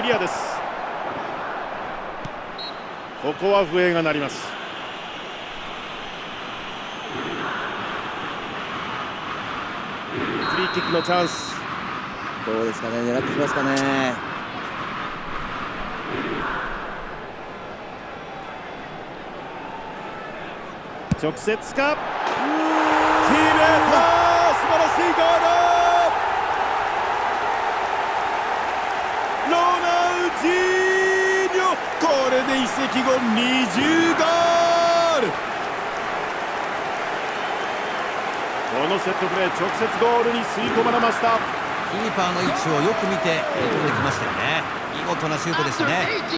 クリアです。ここは笛が鳴ります。フリーキックのチャンス。どうですかね？狙ってきますかね？直接か？これで移籍後20ゴール。このセットプレー直接ゴールに吸い込まれました。キーパーの位置をよく見て飛んできましたよね。見事なシュートでしたね